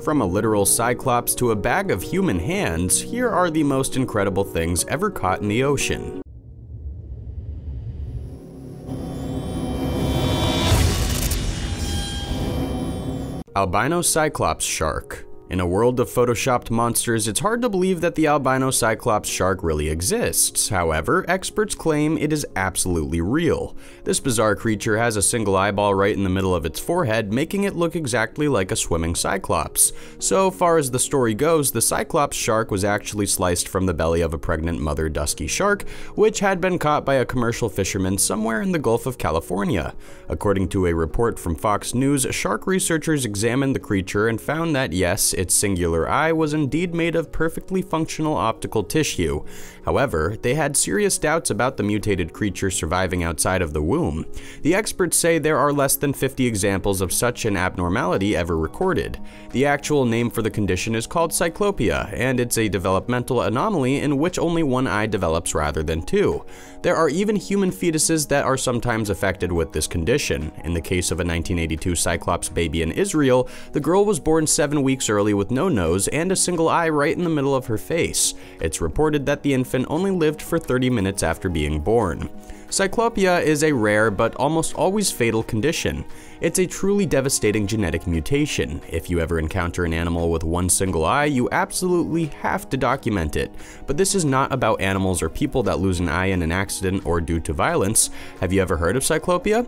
From a literal cyclops to a bag of human hands, here are the most incredible things ever caught in the ocean. Albino Cyclops Shark in a world of photoshopped monsters, it's hard to believe that the albino cyclops shark really exists. However, experts claim it is absolutely real. This bizarre creature has a single eyeball right in the middle of its forehead, making it look exactly like a swimming cyclops. So far as the story goes, the cyclops shark was actually sliced from the belly of a pregnant mother dusky shark, which had been caught by a commercial fisherman somewhere in the Gulf of California. According to a report from Fox News, shark researchers examined the creature and found that yes, its singular eye was indeed made of perfectly functional optical tissue. However, they had serious doubts about the mutated creature surviving outside of the womb. The experts say there are less than 50 examples of such an abnormality ever recorded. The actual name for the condition is called cyclopia, and it's a developmental anomaly in which only one eye develops rather than two. There are even human fetuses that are sometimes affected with this condition. In the case of a 1982 Cyclops baby in Israel, the girl was born seven weeks early with no nose and a single eye right in the middle of her face. It's reported that the infant only lived for 30 minutes after being born. Cyclopia is a rare but almost always fatal condition. It's a truly devastating genetic mutation. If you ever encounter an animal with one single eye, you absolutely have to document it. But this is not about animals or people that lose an eye in an accident or due to violence. Have you ever heard of cyclopia?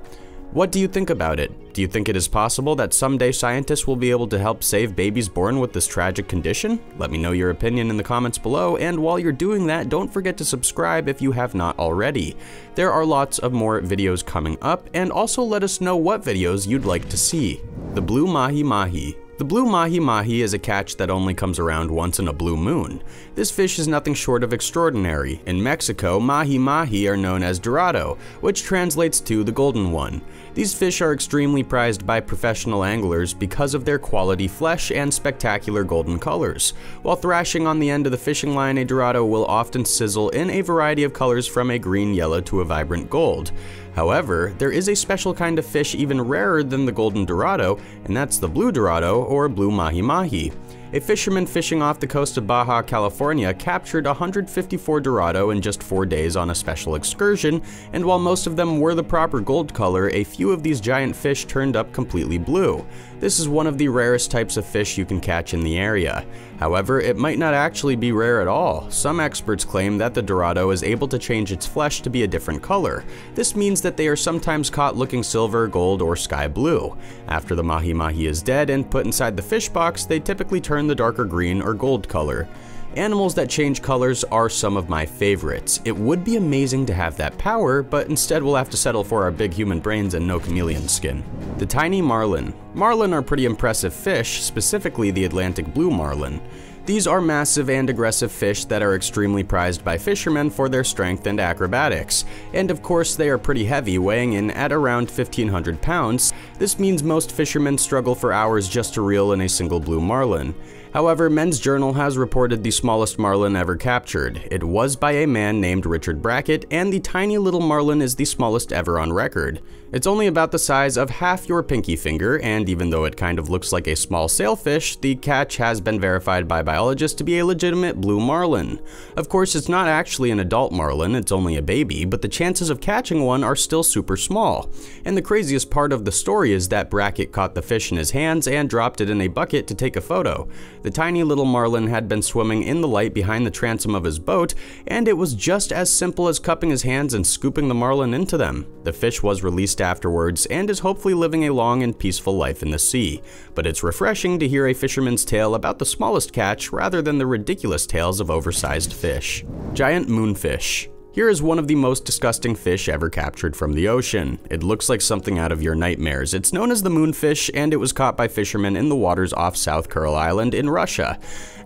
What do you think about it? Do you think it is possible that someday scientists will be able to help save babies born with this tragic condition? Let me know your opinion in the comments below, and while you're doing that, don't forget to subscribe if you have not already. There are lots of more videos coming up, and also let us know what videos you'd like to see. The Blue Mahi Mahi the blue mahi-mahi is a catch that only comes around once in a blue moon. This fish is nothing short of extraordinary. In Mexico, mahi-mahi are known as dorado, which translates to the golden one. These fish are extremely prized by professional anglers because of their quality flesh and spectacular golden colors. While thrashing on the end of the fishing line, a dorado will often sizzle in a variety of colors from a green yellow to a vibrant gold. However, there is a special kind of fish even rarer than the golden dorado, and that's the blue dorado or blue mahi-mahi. A fisherman fishing off the coast of Baja California captured 154 Dorado in just four days on a special excursion, and while most of them were the proper gold color, a few of these giant fish turned up completely blue. This is one of the rarest types of fish you can catch in the area. However, it might not actually be rare at all. Some experts claim that the Dorado is able to change its flesh to be a different color. This means that they are sometimes caught looking silver, gold, or sky blue. After the mahi-mahi is dead and put inside the fish box, they typically turn the darker green or gold color. Animals that change colors are some of my favorites. It would be amazing to have that power, but instead we'll have to settle for our big human brains and no chameleon skin. The tiny marlin. Marlin are pretty impressive fish, specifically the Atlantic blue marlin. These are massive and aggressive fish that are extremely prized by fishermen for their strength and acrobatics. And of course, they are pretty heavy, weighing in at around 1500 pounds. This means most fishermen struggle for hours just to reel in a single blue marlin. However, Men's Journal has reported the smallest marlin ever captured. It was by a man named Richard Brackett, and the tiny little marlin is the smallest ever on record. It's only about the size of half your pinky finger, and even though it kind of looks like a small sailfish, the catch has been verified by biologists to be a legitimate blue marlin. Of course, it's not actually an adult marlin, it's only a baby, but the chances of catching one are still super small. And the craziest part of the story is that Brackett caught the fish in his hands and dropped it in a bucket to take a photo. The tiny little marlin had been swimming in the light behind the transom of his boat, and it was just as simple as cupping his hands and scooping the marlin into them. The fish was released afterwards and is hopefully living a long and peaceful life in the sea. But it's refreshing to hear a fisherman's tale about the smallest catch rather than the ridiculous tales of oversized fish. Giant moonfish. Here is one of the most disgusting fish ever captured from the ocean. It looks like something out of your nightmares. It's known as the moonfish, and it was caught by fishermen in the waters off South Kuril Island in Russia.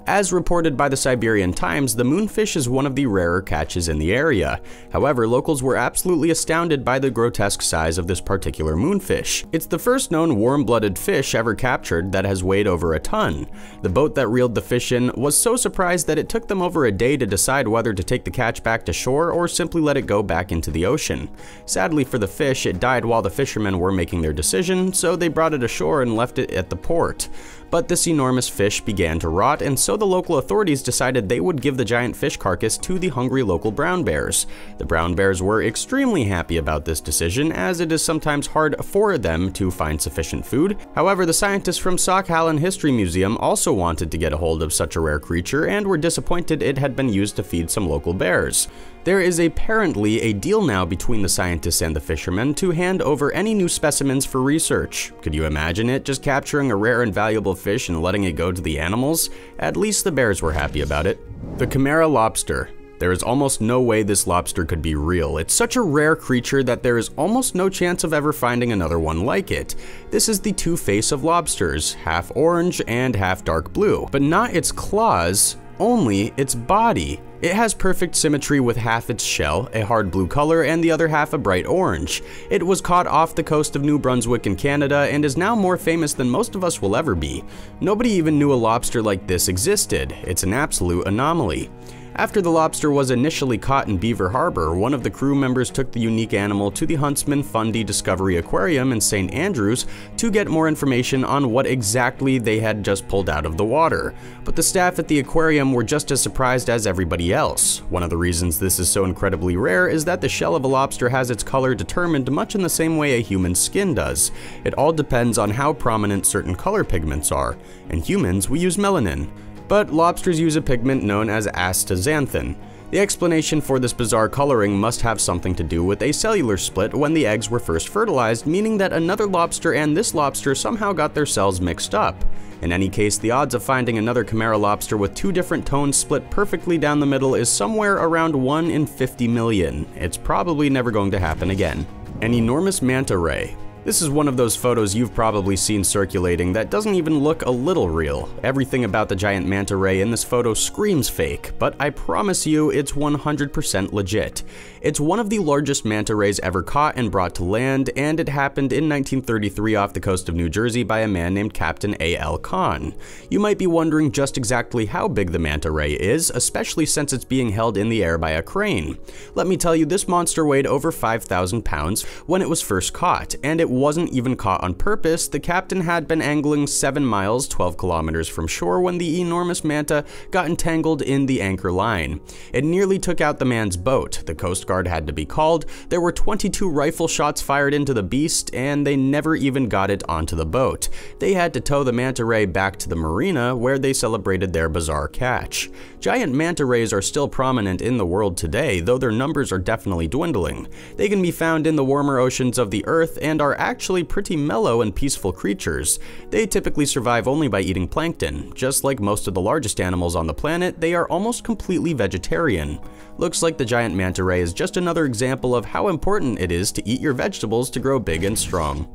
As reported by the Siberian Times, the moonfish is one of the rarer catches in the area. However, locals were absolutely astounded by the grotesque size of this particular moonfish. It's the first known warm-blooded fish ever captured that has weighed over a ton. The boat that reeled the fish in was so surprised that it took them over a day to decide whether to take the catch back to shore or simply let it go back into the ocean. Sadly for the fish, it died while the fishermen were making their decision, so they brought it ashore and left it at the port. But this enormous fish began to rot, and so the local authorities decided they would give the giant fish carcass to the hungry local brown bears. The brown bears were extremely happy about this decision, as it is sometimes hard for them to find sufficient food. However, the scientists from Sakhalin History Museum also wanted to get a hold of such a rare creature and were disappointed it had been used to feed some local bears. There is apparently a deal now between the scientists and the fishermen to hand over any new specimens for research. Could you imagine it, just capturing a rare and valuable fish and letting it go to the animals? At least the bears were happy about it. The Chimera lobster. There is almost no way this lobster could be real. It's such a rare creature that there is almost no chance of ever finding another one like it. This is the two-face of lobsters, half orange and half dark blue, but not its claws, only its body. It has perfect symmetry with half its shell, a hard blue color, and the other half a bright orange. It was caught off the coast of New Brunswick in Canada and is now more famous than most of us will ever be. Nobody even knew a lobster like this existed. It's an absolute anomaly. After the lobster was initially caught in Beaver Harbor, one of the crew members took the unique animal to the Huntsman Fundy Discovery Aquarium in St. Andrews to get more information on what exactly they had just pulled out of the water. But the staff at the aquarium were just as surprised as everybody else. One of the reasons this is so incredibly rare is that the shell of a lobster has its color determined much in the same way a human skin does. It all depends on how prominent certain color pigments are. In humans, we use melanin but lobsters use a pigment known as astaxanthin. The explanation for this bizarre coloring must have something to do with a cellular split when the eggs were first fertilized, meaning that another lobster and this lobster somehow got their cells mixed up. In any case, the odds of finding another Chimera lobster with two different tones split perfectly down the middle is somewhere around 1 in 50 million. It's probably never going to happen again. An enormous manta ray. This is one of those photos you've probably seen circulating that doesn't even look a little real. Everything about the giant manta ray in this photo screams fake, but I promise you it's 100% legit. It's one of the largest manta rays ever caught and brought to land, and it happened in 1933 off the coast of New Jersey by a man named Captain A.L. Kahn. You might be wondering just exactly how big the manta ray is, especially since it's being held in the air by a crane. Let me tell you, this monster weighed over 5,000 pounds when it was first caught, and it wasn't even caught on purpose, the captain had been angling 7 miles 12 kilometers from shore when the enormous manta got entangled in the anchor line. It nearly took out the man's boat, the Coast Guard had to be called, there were 22 rifle shots fired into the beast, and they never even got it onto the boat. They had to tow the manta ray back to the marina where they celebrated their bizarre catch. Giant manta rays are still prominent in the world today, though their numbers are definitely dwindling. They can be found in the warmer oceans of the earth and are actually pretty mellow and peaceful creatures. They typically survive only by eating plankton. Just like most of the largest animals on the planet, they are almost completely vegetarian. Looks like the giant manta ray is just another example of how important it is to eat your vegetables to grow big and strong.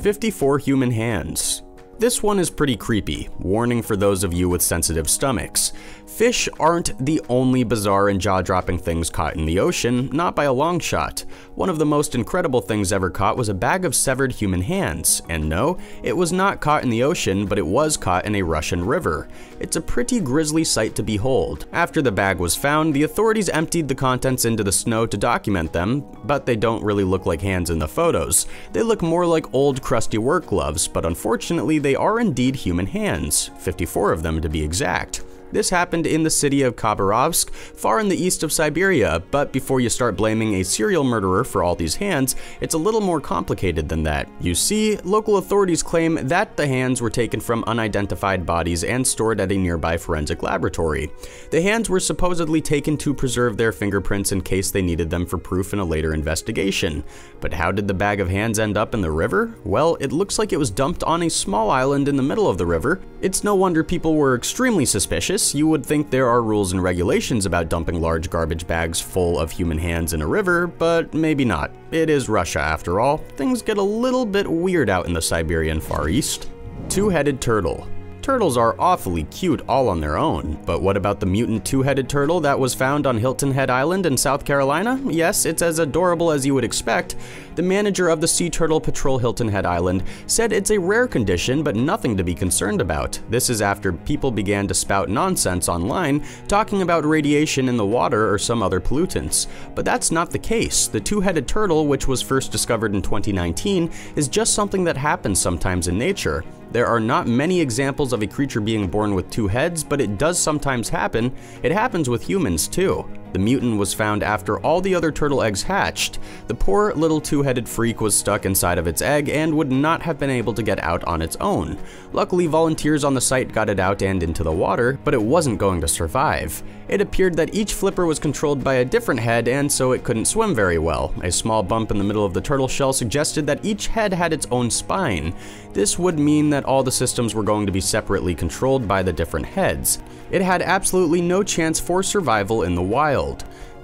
54 human hands. This one is pretty creepy, warning for those of you with sensitive stomachs. Fish aren't the only bizarre and jaw-dropping things caught in the ocean, not by a long shot. One of the most incredible things ever caught was a bag of severed human hands, and no, it was not caught in the ocean, but it was caught in a Russian river. It's a pretty grisly sight to behold. After the bag was found, the authorities emptied the contents into the snow to document them, but they don't really look like hands in the photos. They look more like old crusty work gloves, but unfortunately they are indeed human hands, 54 of them to be exact. This happened in the city of Khabarovsk, far in the east of Siberia, but before you start blaming a serial murderer for all these hands, it's a little more complicated than that. You see, local authorities claim that the hands were taken from unidentified bodies and stored at a nearby forensic laboratory. The hands were supposedly taken to preserve their fingerprints in case they needed them for proof in a later investigation. But how did the bag of hands end up in the river? Well, it looks like it was dumped on a small island in the middle of the river. It's no wonder people were extremely suspicious, you would think there are rules and regulations about dumping large garbage bags full of human hands in a river, but maybe not. It is Russia after all. Things get a little bit weird out in the Siberian Far East. Two-headed turtle. Turtles are awfully cute all on their own, but what about the mutant two-headed turtle that was found on Hilton Head Island in South Carolina? Yes, it's as adorable as you would expect. The manager of the Sea Turtle Patrol Hilton Head Island said it's a rare condition but nothing to be concerned about. This is after people began to spout nonsense online talking about radiation in the water or some other pollutants. But that's not the case. The two-headed turtle, which was first discovered in 2019, is just something that happens sometimes in nature. There are not many examples of a creature being born with two heads, but it does sometimes happen. It happens with humans too. The mutant was found after all the other turtle eggs hatched. The poor little two-headed freak was stuck inside of its egg and would not have been able to get out on its own. Luckily, volunteers on the site got it out and into the water, but it wasn't going to survive. It appeared that each flipper was controlled by a different head and so it couldn't swim very well. A small bump in the middle of the turtle shell suggested that each head had its own spine. This would mean that all the systems were going to be separately controlled by the different heads. It had absolutely no chance for survival in the wild.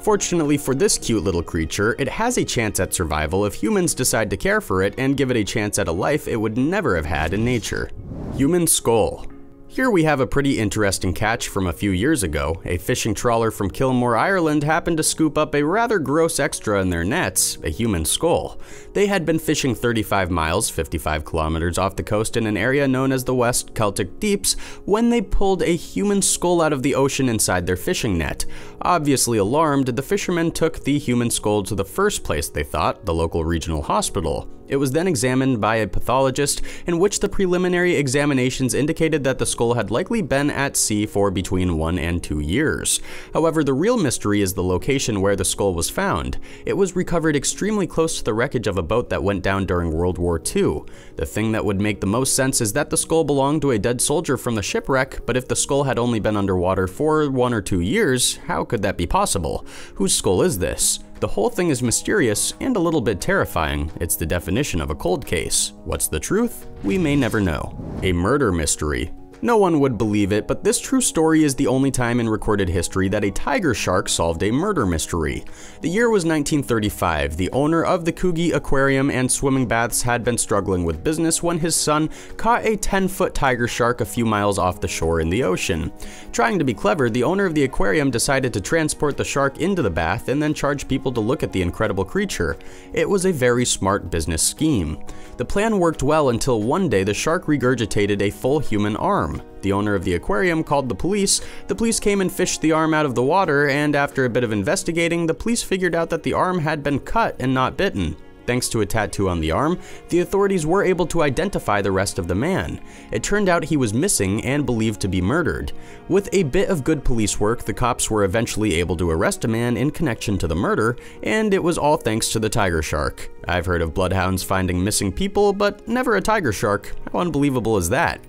Fortunately for this cute little creature, it has a chance at survival if humans decide to care for it and give it a chance at a life it would never have had in nature. Human Skull here we have a pretty interesting catch from a few years ago. A fishing trawler from Kilmore, Ireland happened to scoop up a rather gross extra in their nets, a human skull. They had been fishing 35 miles, 55 kilometers off the coast in an area known as the West Celtic Deeps when they pulled a human skull out of the ocean inside their fishing net. Obviously alarmed, the fishermen took the human skull to the first place they thought, the local regional hospital. It was then examined by a pathologist, in which the preliminary examinations indicated that the skull had likely been at sea for between one and two years. However, the real mystery is the location where the skull was found. It was recovered extremely close to the wreckage of a boat that went down during World War II. The thing that would make the most sense is that the skull belonged to a dead soldier from the shipwreck, but if the skull had only been underwater for one or two years, how could that be possible? Whose skull is this? The whole thing is mysterious and a little bit terrifying. It's the definition of a cold case. What's the truth? We may never know. A murder mystery. No one would believe it, but this true story is the only time in recorded history that a tiger shark solved a murder mystery. The year was 1935. The owner of the Coogee Aquarium and swimming baths had been struggling with business when his son caught a 10-foot tiger shark a few miles off the shore in the ocean. Trying to be clever, the owner of the aquarium decided to transport the shark into the bath and then charge people to look at the incredible creature. It was a very smart business scheme. The plan worked well until one day the shark regurgitated a full human arm arm. The owner of the aquarium called the police. The police came and fished the arm out of the water, and after a bit of investigating, the police figured out that the arm had been cut and not bitten. Thanks to a tattoo on the arm, the authorities were able to identify the rest of the man. It turned out he was missing and believed to be murdered. With a bit of good police work, the cops were eventually able to arrest a man in connection to the murder, and it was all thanks to the tiger shark. I've heard of bloodhounds finding missing people, but never a tiger shark. How unbelievable is that?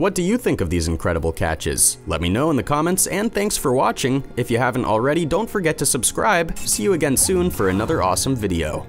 What do you think of these incredible catches? Let me know in the comments, and thanks for watching. If you haven't already, don't forget to subscribe. See you again soon for another awesome video.